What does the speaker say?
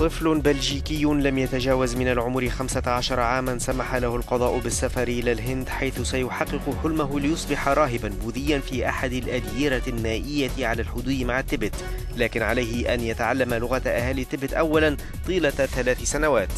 طفل بلجيكي لم يتجاوز من العمر 15 عاما سمح له القضاء بالسفر إلى الهند حيث سيحقق حلمه ليصبح راهبا بوذيا في أحد الأديرة النائية على الحدود مع التبت لكن عليه أن يتعلم لغة أهالي التبت أولا طيلة ثلاث سنوات.